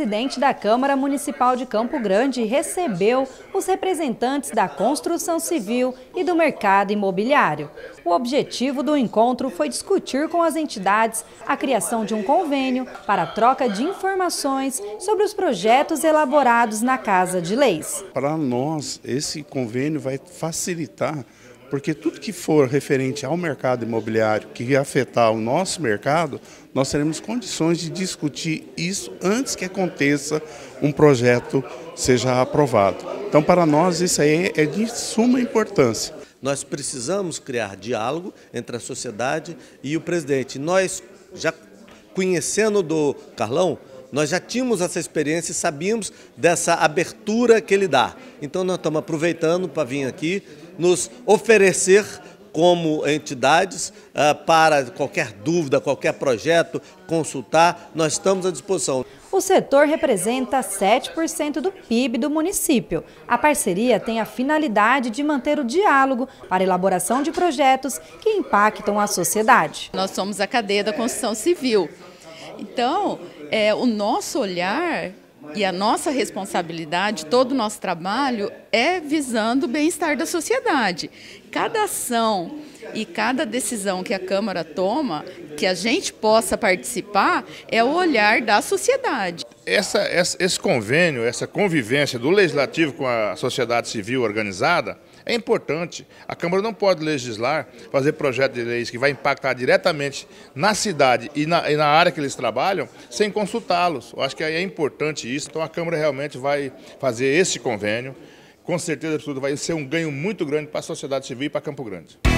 presidente da Câmara Municipal de Campo Grande recebeu os representantes da construção civil e do mercado imobiliário. O objetivo do encontro foi discutir com as entidades a criação de um convênio para troca de informações sobre os projetos elaborados na Casa de Leis. Para nós, esse convênio vai facilitar porque tudo que for referente ao mercado imobiliário, que afetar o nosso mercado, nós teremos condições de discutir isso antes que aconteça um projeto seja aprovado. Então, para nós, isso aí é de suma importância. Nós precisamos criar diálogo entre a sociedade e o presidente. Nós, já conhecendo do Carlão, nós já tínhamos essa experiência e sabíamos dessa abertura que ele dá. Então nós estamos aproveitando para vir aqui nos oferecer como entidades uh, para qualquer dúvida, qualquer projeto, consultar, nós estamos à disposição. O setor representa 7% do PIB do município. A parceria tem a finalidade de manter o diálogo para a elaboração de projetos que impactam a sociedade. Nós somos a cadeia da construção civil. Então, é, o nosso olhar e a nossa responsabilidade, todo o nosso trabalho é visando o bem-estar da sociedade. Cada ação e cada decisão que a Câmara toma, que a gente possa participar, é o olhar da sociedade. Essa, esse convênio, essa convivência do Legislativo com a sociedade civil organizada, é importante. A Câmara não pode legislar, fazer projeto de leis que vai impactar diretamente na cidade e na, e na área que eles trabalham, sem consultá-los. Eu acho que é importante isso. Então a Câmara realmente vai fazer esse convênio. Com certeza tudo vai ser um ganho muito grande para a sociedade civil e para Campo Grande.